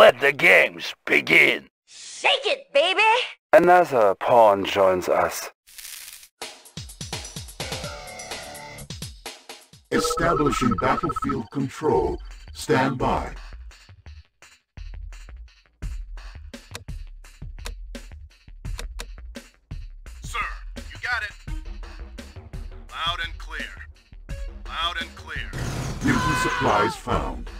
Let the games begin. Shake it, baby! Another pawn joins us. Establishing battlefield control. Stand by. Sir, you got it. Loud and clear. Loud and clear. Mutant supplies found.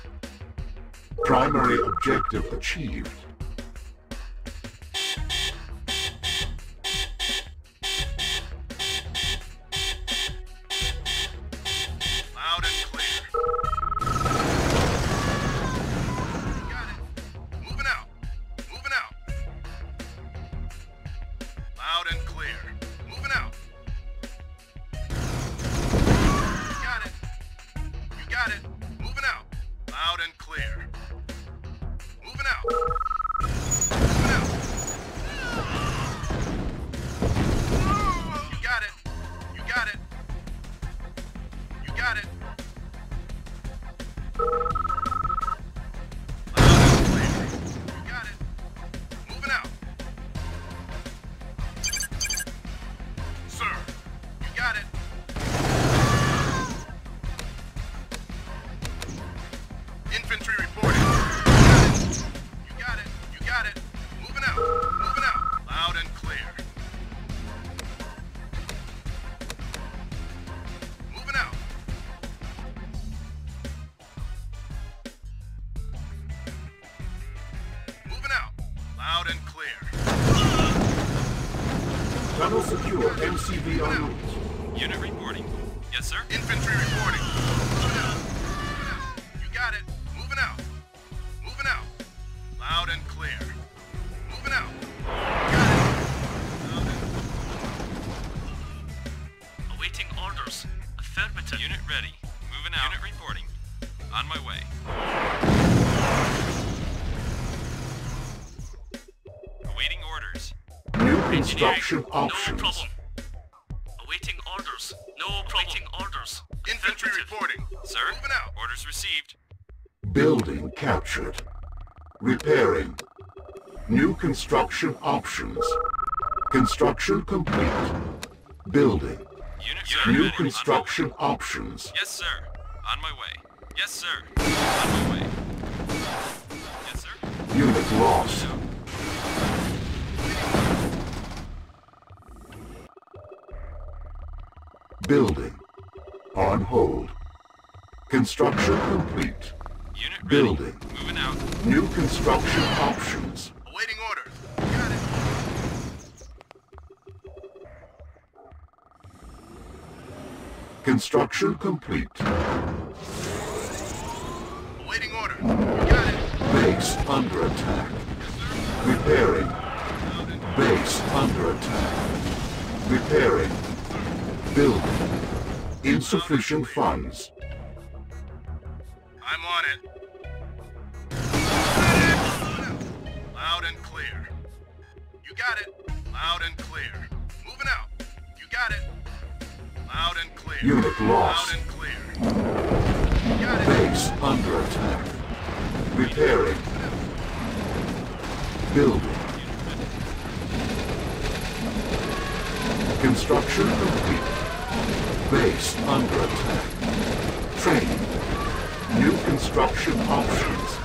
Primary objective achieved. Tunnel secure. MCV en route. Unit reporting. Yes, sir. Infantry reporting. Moving out. Moving out. You got it. Moving out. Moving out. Loud and clear. Moving out. Got it. Loud and Awaiting orders. Affirmative. Unit ready. Moving out. Unit reporting. On my way. Construction No options. problem. Awaiting orders. No problem. Awaiting orders. Infantry reporting. Sir. Moving out. Orders received. Building captured. Repairing. New construction options. Construction complete. Building. Unit New ready. construction options. Yes, sir. On my way. Yes, sir. On my way. Yes, sir. Unit lost. Building. On hold. Construction complete. Unit ready. Building. Moving out. New construction options. Awaiting orders. Got it. Construction complete. Awaiting orders. Got it. Base under attack. Repairing. Base under attack. Repairing. Building. Insufficient funds. I'm on it. Loud and clear. You got it. Loud and clear. Moving out. You got it. Loud and clear. Unit lost. Loud and clear. You got it. Base under attack. Repairing. Building. Construction complete. Base under attack. Training. New construction options.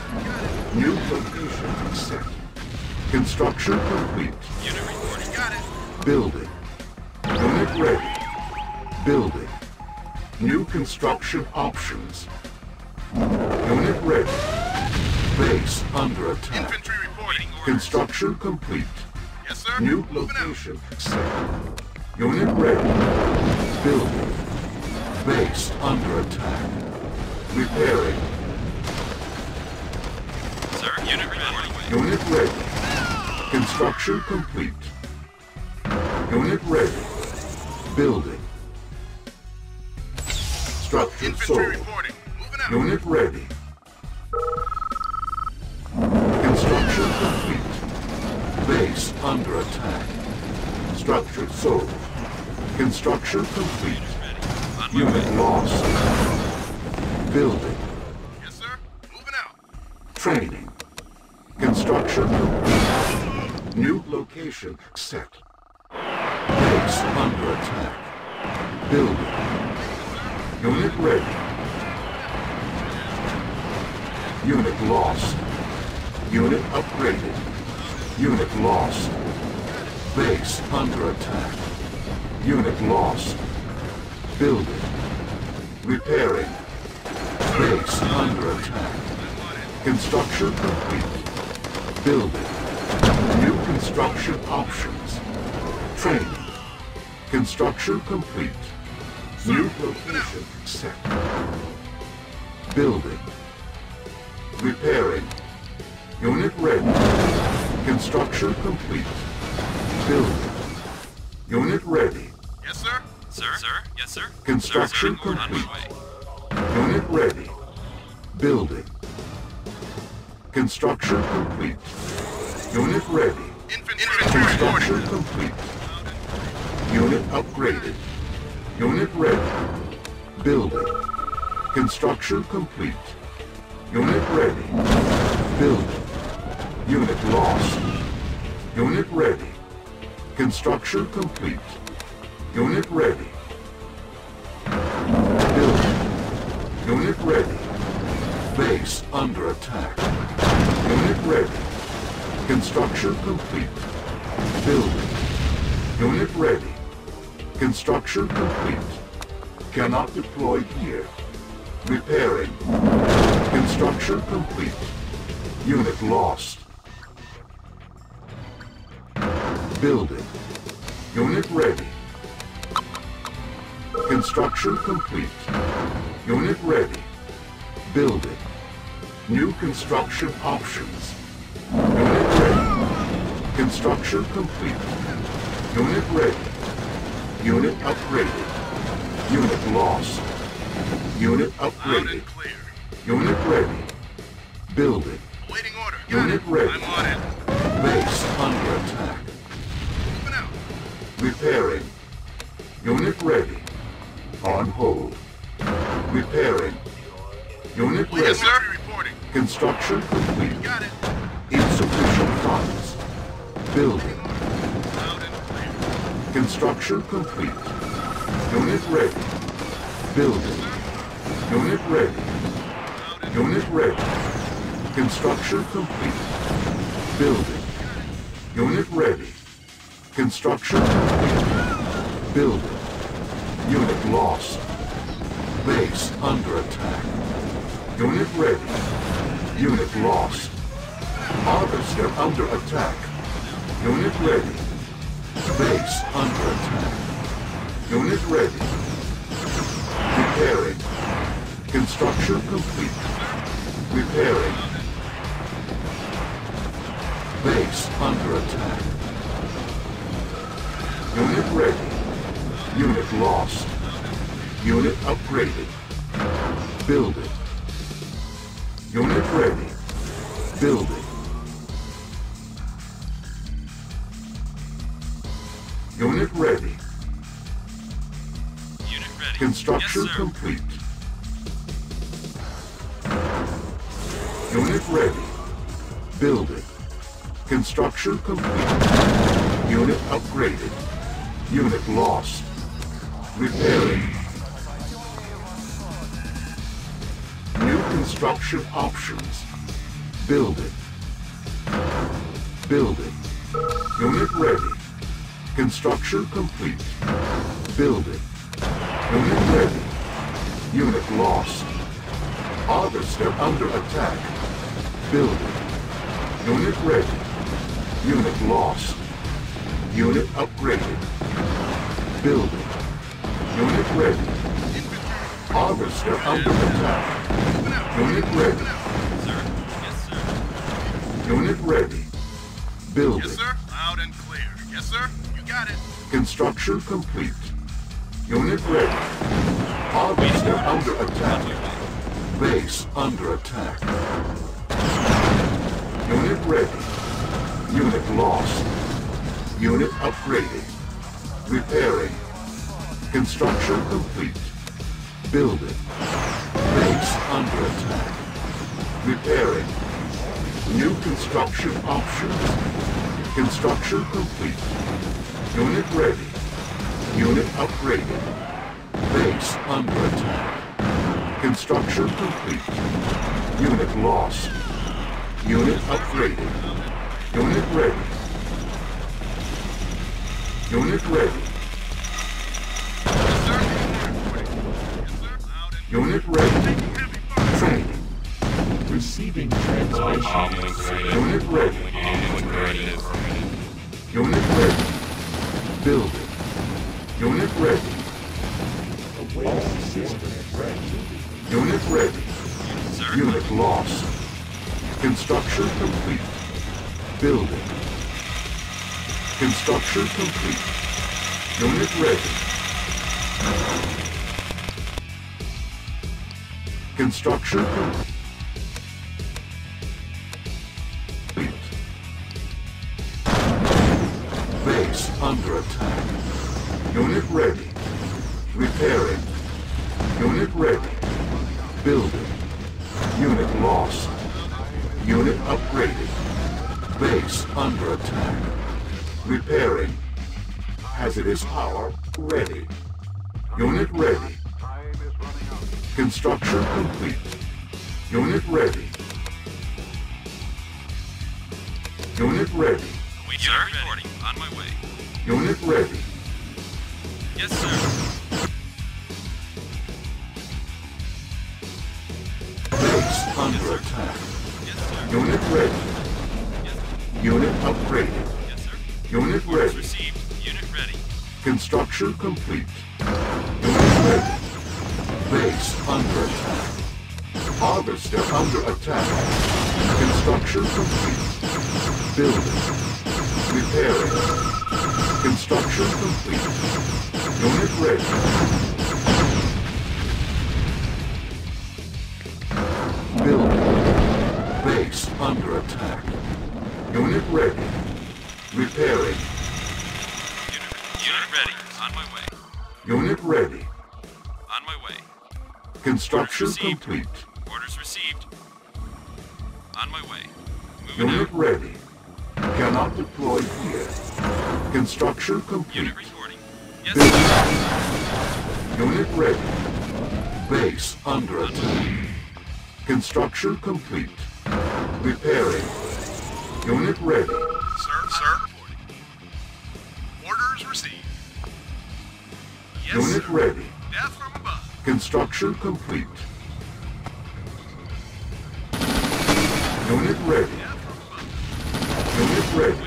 New location set. Construction complete. Unit reporting. Got it. Building. Unit ready. Building. New construction options. Unit ready. Base under attack. Infantry reporting. Construction complete. Yes, sir. New location set. Unit ready. Building. Base under attack. Repairing. Sir, unit reporting. Unit ready. Construction complete. Unit ready. Building. Structure Infantry sold. reporting. Moving out. Unit ready. Construction complete. Base under attack. Structure sold. Construction complete. Unit lost. Building. Yes, sir. Moving out. Training. Construction. New location set. Base under attack. Building. Unit ready. Unit lost. Unit upgraded. Unit lost. Base under attack. Unit lost. Building. Repairing. Base under attack. Construction complete. Building. New construction options. Training. Construction complete. New location set. Building. Repairing. Unit ready. Construction complete. Building. Unit ready. Yes, sir. Construction sir, complete. Unit ready. Building. Construction complete. Unit ready. Construction complete. Unit upgraded. Unit ready. Building. Construction complete. Unit ready. Building. Unit lost. Unit ready. Construction complete. Unit ready. Unit ready. Base under attack. Unit ready. Construction complete. Building. Unit ready. Construction complete. Cannot deploy here. Repairing. Construction complete. Unit lost. Building. Unit ready. Construction complete. Unit ready. Building. New construction options. Unit ready. Construction complete. Unit ready. Unit upgraded. Unit lost. Unit upgraded. Unit ready. Building. Awaiting order. Unit it. ready. I'm on it. Base under attack. Moving out. Repairing. Unit ready. On hold. Repairing. Unit ready. Yes, sir. Reporting. Construction complete. Got it. Insufficient funds. Building. Loud and clear. Construction complete. Unit ready. Building. Unit ready. Unit ready. Construction complete. Building. Unit ready. Construction complete. Building. Unit lost. Base under attack. Unit ready. Unit lost. Harvester under attack. Unit ready. Base under attack. Unit ready. Repairing. Construction complete. Repairing. Base under attack. Unit ready. Unit lost. Unit upgraded. Building. Unit ready. Building. Unit ready. Unit ready. Construction yes, complete. Unit ready. Building. Construction complete. Unit upgraded. Unit lost. Repairing. New construction options. Building. Building. Unit ready. Construction complete. Building. Unit ready. Unit lost. Harvester under attack. Building. Unit ready. Unit lost. Unit upgraded. Building. Unit ready. Harvester under attack. Unit ready. Sir? Yes, sir. Unit ready. Building. Yes, sir. Loud and clear. Yes, sir. You got it. Construction complete. Unit ready. Harvester under attack. Base under attack. Unit ready. Unit lost. Unit upgraded. Repairing. Construction complete. Building. Base under attack. Repairing. New construction options. Construction complete. Unit ready. Unit upgraded. Base under attack. Construction complete. Unit lost. Unit upgraded. Unit ready. Unit ready. Unit ready. Training. Receiving translation. Unit ready. Unit ready. Building. Unit ready. Awaiting system ready. Unit ready. Sir? Unit lost. Construction complete. Building. Construction complete. Unit ready. Construction. Base under attack. Unit ready. Repairing. Unit ready. Building. Unit lost. Unit upgraded. Base under attack. Repairing. Hazardous power ready. Unit ready. Construction complete. Unit ready. Unit ready. We Unit reporting. On my way. Unit ready. Yes, sir. Base under attack. Yes, sir. Unit ready. Yes, Unit upgraded. yes sir. Unit Orders ready. received. Unit ready. Construction complete. Unit ready. Base under attack. Harvester under attack. Construction complete. Building. Repairing. Construction complete. Unit ready. Building. Base under attack. Unit ready. Repairing. Unit, unit ready. On my way. Unit ready. On my way. Construction Orders received. complete. Orders received. On my way. Moving Unit out. ready. Cannot deploy here. Construction complete. Unit reporting. Yes, sir. Unit ready. Base under attack. Construction complete. Repairing. Unit ready. Sir, sir. Orders received. Yes, Unit sir. ready. Construction complete. Unit ready. Unit ready.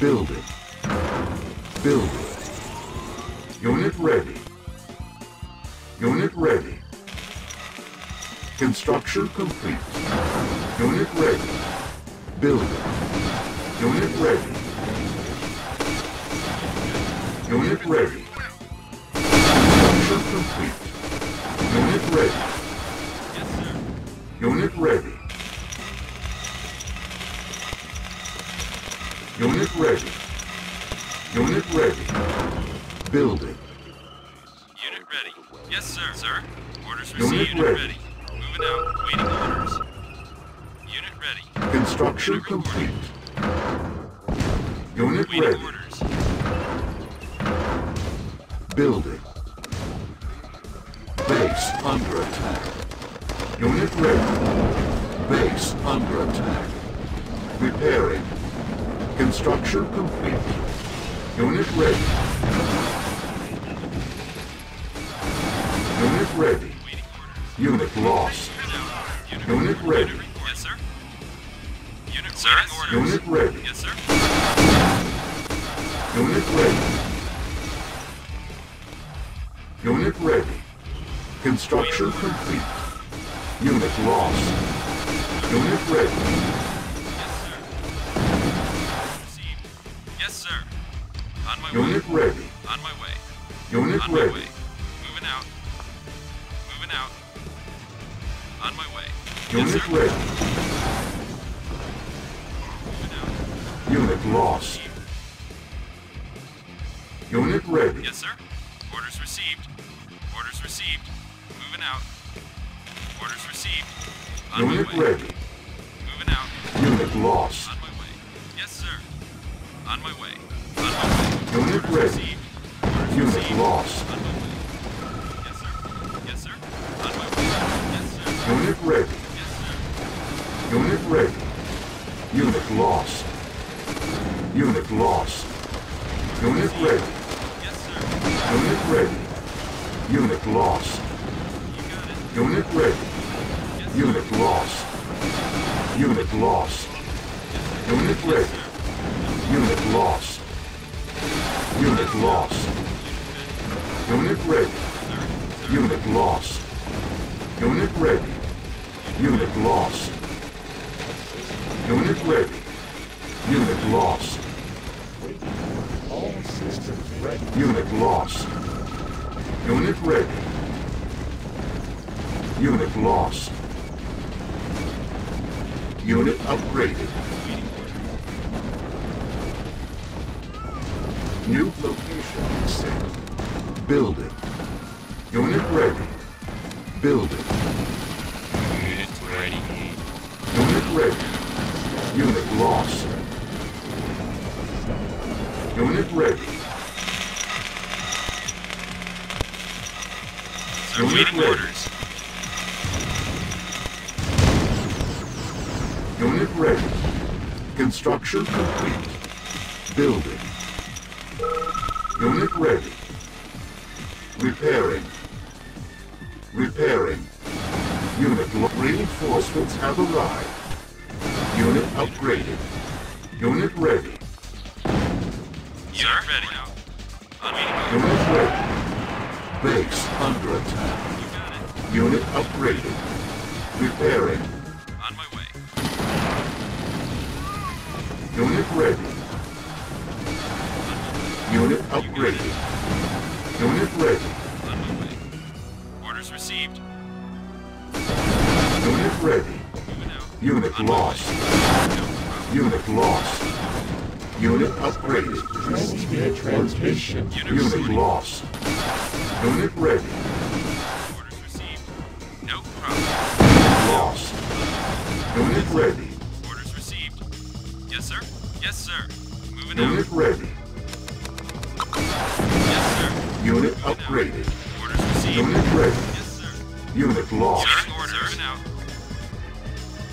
Building. Building. Unit ready. Unit ready. Construction complete. Unit ready. Building. Unit ready. Unit ready. Construction complete. Unit ready. Yes, sir. Unit ready. Ready. Unit ready. Building. Unit ready. Yes, sir. Sir. Orders Unit received. Unit ready. ready. Moving out. Waiting orders. Unit ready. Construction complete. Unit Waiting ready. orders. Building. Base under attack. Unit ready. Base under attack. Repairing. Construction complete. Unit ready. Unit ready. Unit lost. Unit, ready. Yes, sir. Unit Sir? Unit ready. Yes, sir. Unit ready. Unit ready. Construction complete. Unit lost. Unit ready. Unit ready. On my way. Unit On my ready. way. Moving out. Moving out. On my way. Unit sir. ready. Moving out. Unit lost. Unit ready. Yes, sir. Orders received. Orders received. Moving out. Orders received. On Unit my way. ready. Moving out. Unit lost. On my way. Yes, sir. On my way. Unit ready. Unit lost. Unit ready. Unit ready. Unit lost. Unit lost. Unit ready. Unit ready. Unit lost. Unit ready. Unit lost. Unit lost. Unit ready. Unit lost. Unit lost. Unit ready. Unit lost. Unit ready. Unit lost. Unit ready. Unit lost. All systems ready. Unit lost. Unit ready. Unit lost. Unit upgraded. New location set. Building. Unit ready. Building. Unit ready. Unit ready. Unit lost. Unit ready. Unit waiting ready. orders. Unit ready. Construction complete. Building. Ready. Repairing. Repairing. Unit reinforcements have arrived. Unit upgraded. Unit ready. Sir, ready. On. Unit ready. Base under attack. You got it. Unit upgraded. Repairing. On my way. Unit ready. Unit upgraded. Unit ready. On my way. Orders received. Unit ready. Moving out. Unit lost. way. No. Unit lost. Unit upgraded. Transmit transmission. Unit Unit lost. Unit ready. Orders received. No problem. Lost. Unit ready. Orders received. Yes, sir. Yes, sir. Moving Unit out. ready. Upgraded. Orders received. Unit ready. Yes, sir. Unit lost. Sir, orders. Out.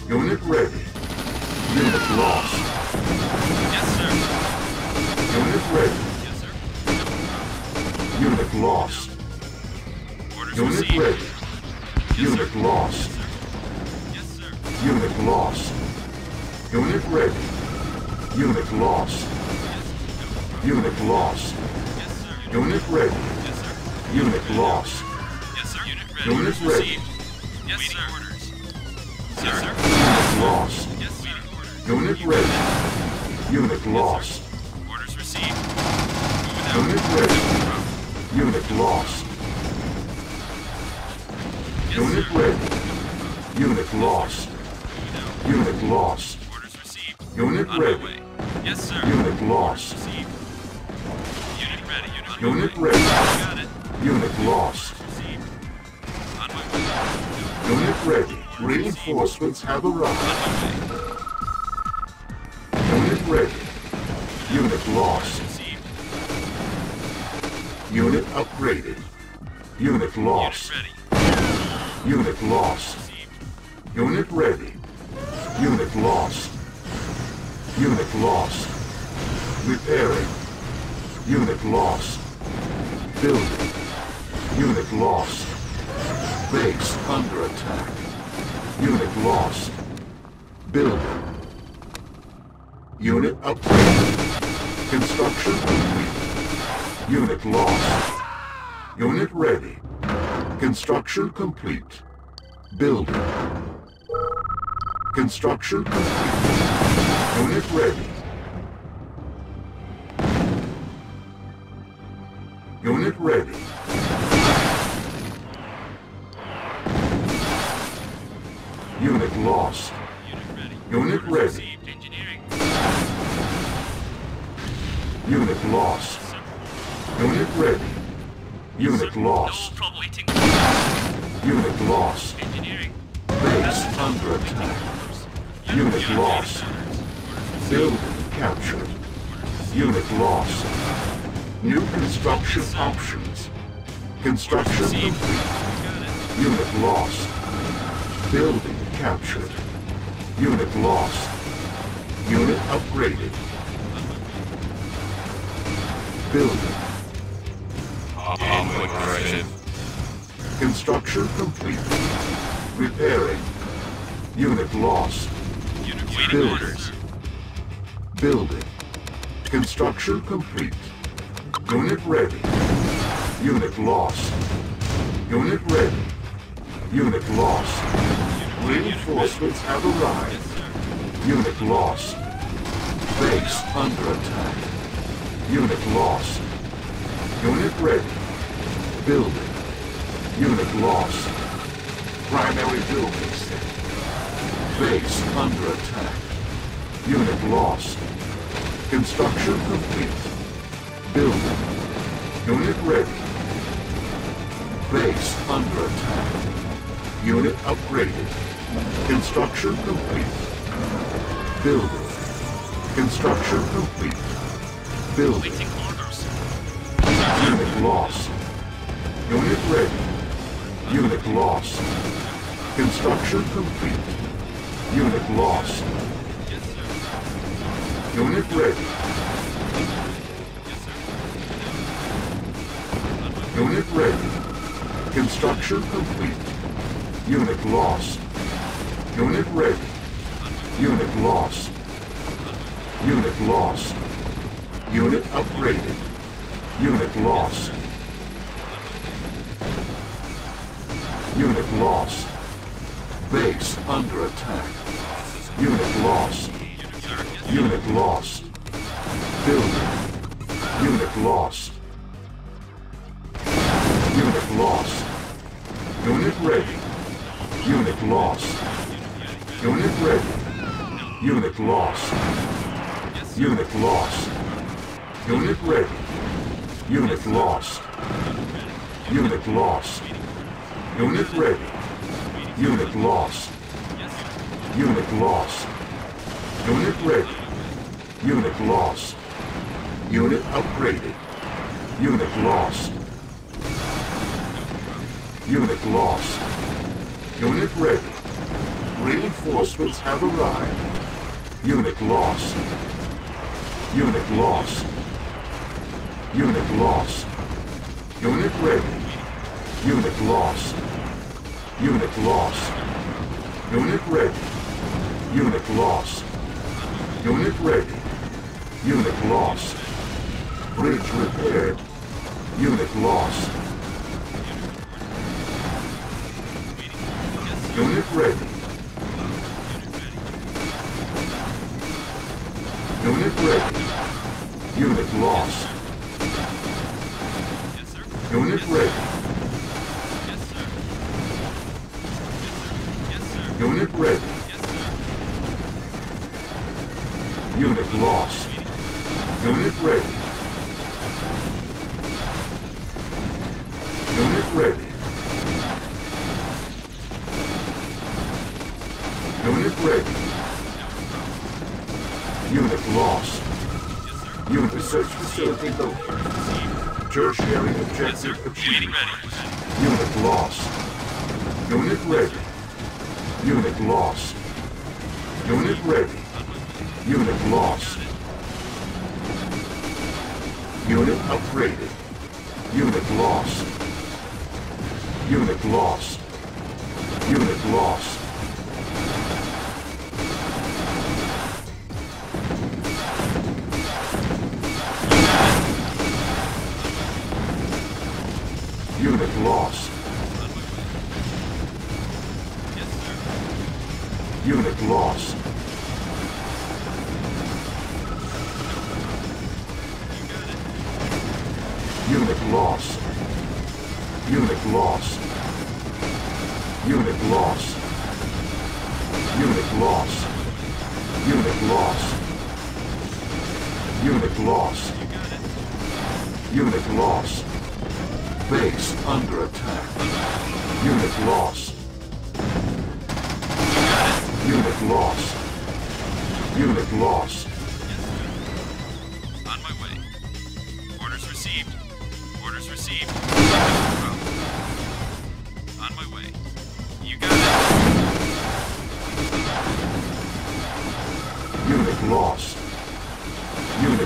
Unit ready. Unit lost. Yes, sir. Unit ready. Yes, sir. Unit lost. Orders Unit received. ready. Yes, Unit sir. lost. Yes, sir. Unit lost. Unit ready. Unit lost. Unit lost. Unit ready. Yes, sir. Unit lost. Yes, sir. Unit ready. Unit ready. received. Yes, Waiting sir. orders. Yes, sir. Unit lost. Yes, sir. Waiting orders. Unit ready. Unit lost. Orders received. Moving out. Unit ready. No. Unit lost. Yes, Unit ready. Unit lost. Out. Unit lost. Orders received. Unit On ready. way. Yes, sir. Unit lost. Received. Unit ready. Unit on my Unit way. ready. Unit lost. Unit ready. Reinforcements have arrived. Unit ready. Unit lost. Unit upgraded. Unit lost. Unit lost. Unit ready. Unit lost. Unit lost. Repairing. Unit lost. Building. Unit lost. Base under attack. Unit lost. Building. Unit upgraded. Construction complete. Unit lost. Unit ready. Construction complete. Building. Construction complete. Unit ready. Unit ready. Upgraded. Building. Onward correction. Construction complete. Repairing. Unit lost. Unit waiting orders. Building. Construction complete. Unit ready. Unit lost. Unit ready. Unit lost. Reinforcements have arrived. Unit lost. Base under attack. Unit lost. Unit ready. Building. Unit lost. Primary building set. Base under attack. Unit lost. Construction complete. Building. Unit ready. Base under attack. Unit upgraded. Construction complete. Building. Construction complete. Building. Unit lost. Unit ready. Unit lost. Construction complete. Unit lost. Unit ready. Unit ready. Construction complete. Unit lost. Unit ready. Unit lost. Unit lost. Unit upgraded. Unit lost. Unit lost. Base under attack. Unit lost. Unit, lost. Building. Unit lost. Unit lost. Unit ready. Unit lost. Unit ready. Unit lost. Unit lost. Unit ready. Unit lost. Unit lost. Unit ready. Unit lost. Unit lost. Unit ready. Unit lost. Unit upgraded. Unit lost. Unit lost. Unit ready. Reinforcements have arrived. Unit lost. Unit lost. Unit lost. Unit ready. Unit lost. Unit lost. Unit ready. Unit lost. Unit ready. Unit lost. Bridge repaired. Unit lost. Unit ready. Unit ready. Unit lost. Yes, sir. Unit ready. Yes, sir. Yes, sir. Unit ready. Yes, sir. Unit lost. Unit ready. Unit ready. Unit ready. Unit lost. Unit research facility located. Tertiary objective Waiting achieved. Unit lost. Unit ready. Unit lost. Unit ready. Unit lost. Unit upgraded. Unit lost. Unit lost. Unit lost. Unit lost. Unit lost. Base under attack. Unit lost. Unit lost. Unit lost. On my way. Orders received. Orders received. On my way. You got it. Unit lost.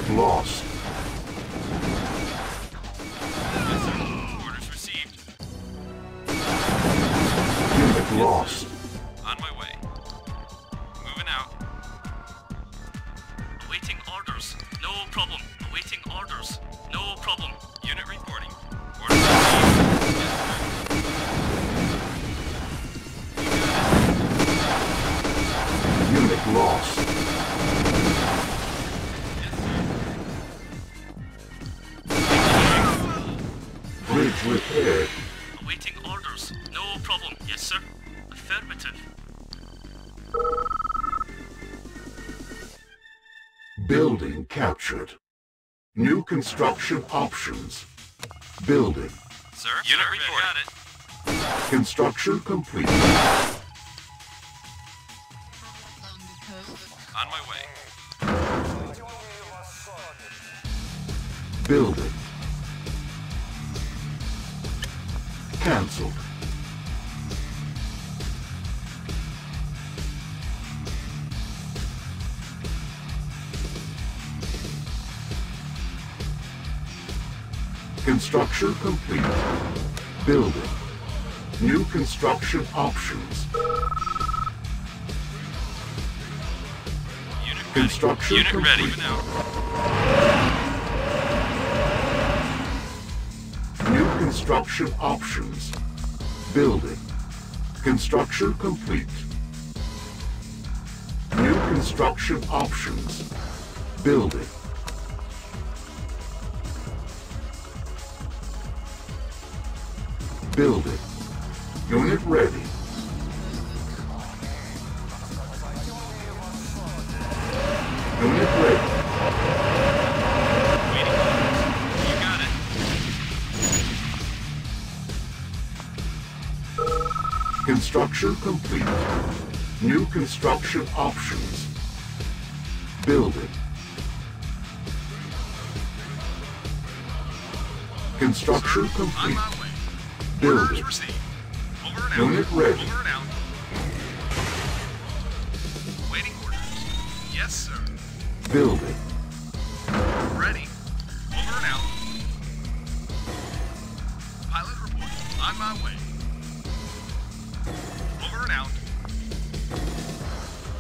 Lost. Construction options. Building. Sir? Unit reporting. Got it. Construction complete. On my way. Building. Cancelled. Construction complete. Building. New construction options. Unit ready. Construction Unit ready. complete. Moving out. New construction options. Building. Construction complete. New construction options. Building. Building. Unit ready. Unit ready. Construction complete. New construction options. Building. Construction On complete. Out. Unit ready. Waiting orders. Yes, sir. Building. Ready. Over and out. Pilot report. On my way. Over and out.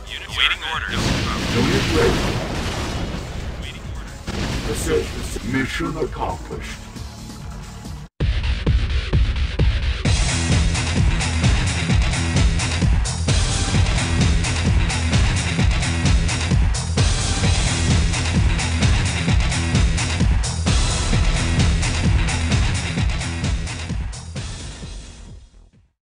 Unit waiting orders. Unit ready. Waiting orders. Mission accomplished.